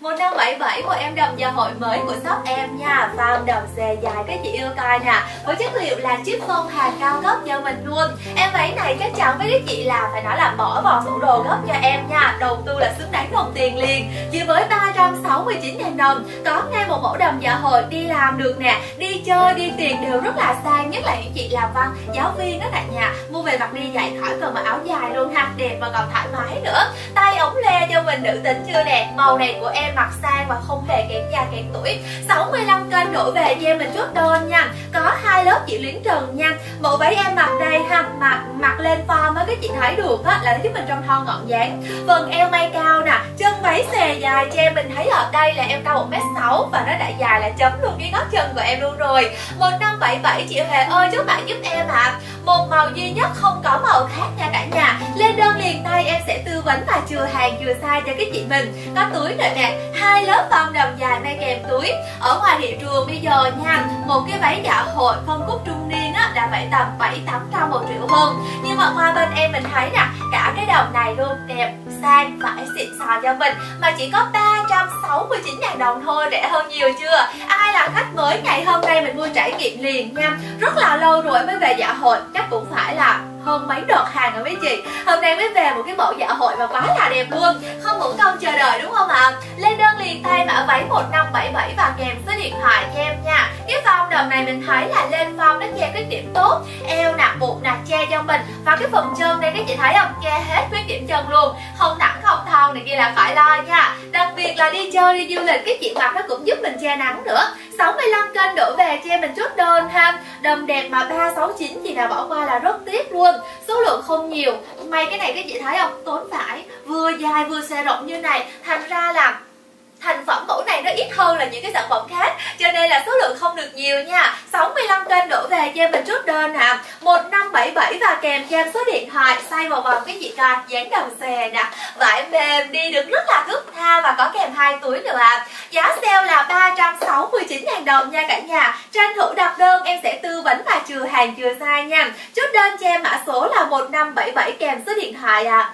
1577 của em đầm gia hội mới của shop em nha. Farm đầm xề dài các chị yêu coi nè. Với chất liệu là chiếc phong hàng cao cấp cho mình luôn. Em váy này chắc chắn với các chị là phải nói là bỏ vào tủ đồ gấp cho em nha. Đầu tư là xứng đáng đồng tiền liền. Chỉ với 369 ngàn đồng Có ngay một mẫu đầm dạ hội đi làm được nè. Đi chơi, đi tiền đều rất là sang Nhất là những chị làm văn, giáo viên đó cả nhà Mua về mặc đi dạy khỏi cần mặc áo dài luôn ha. Đẹp và còn thoải mái nữa ống lê cho mình nữ tính chưa nè? Màu này của em mặc sang và không hề kém da kém tuổi. 65 cân đổ về cho em mình chốt đơn nha. Có hai lớp chỉ luyến trần nha. Mẫu váy em mặc đây ha, Mặc mặc lên form á, cái chị thấy được á, Là giúp mình trong thon ngọn dáng. Phần eo may cao nè, Chân váy xề dài cho em, mình thấy ở đây là em cao 1m6 Và nó đã dài là chấm luôn cái gót chân của em luôn rồi. 1577 chị Hề ơi, chúc bạn giúp em ạ. À. Một màu duy nhất không có màu khác nha cả liền tay em sẽ tư vấn và chừa hàng chừa size cho các chị mình. Có túi rồi nè, hai lớp phong đồng dài may kèm túi. Ở ngoài thị trường bây giờ nha, Một cái váy dạ hội phong cúc trung niên là phải tầm 7 800 một triệu hơn. Nhưng mà qua bên em mình thấy nè, Cả cái đồng này luôn, đẹp, sang vải xịn sò cho mình. Mà chỉ có 369 ngàn đồng thôi, Rẻ hơn nhiều chưa? Ai là khách mới ngày hôm nay mình mua trải nghiệm liền nha. Rất là lâu rồi mới về dạ hội, Chắc cũng phải là hơn mấy đợt hàng rồi mấy chị. Hôm nay mới về một cái mẫu dạ hội mà quá là đẹp luôn. Không ngủ công chờ đợi đúng không ạ? À? Lên đơn liền tay mã váy 1577 và kèm số điện thoại cho em nha. Cái này mình thấy là lên form nó che cái điểm tốt Eo nè, bụng nè, che cho mình. Và cái phần chân đây các chị thấy không? Che hết khuyết điểm chân luôn. Không nặng không thon này kia là phải lo nha. Đặc biệt là đi chơi, đi du lịch Cái chị mặc nó cũng giúp mình che nắng nữa. 65 kênh đổ về che mình chốt đơn ha Đầm đẹp mà 369 chị nào bỏ qua là rất tiếc luôn. Số lượng không nhiều. May cái này các chị thấy không? Tốn phải. Vừa dài vừa xe rộng như này. Thành ra là thành phẩm mẫu này nó ít hơn là những cái sản phẩm khác. Cho nên là số lượng không được nhiều nha. 65 kênh đổ về cho mình chốt đơn nè. À. 1577 và kèm cho em số điện thoại xoay vào vòng cái chị coi dáng đầu xè nè. Vải mềm đi được rất là thước tha và có kèm hai túi nữa à. giá sale là 369 000 đồng nha cả nhà. Tranh thủ đặt đơn, em sẽ tư vấn và trừ hàng chưa sai nha. Chốt đơn cho em mã số là 1577 kèm số điện thoại à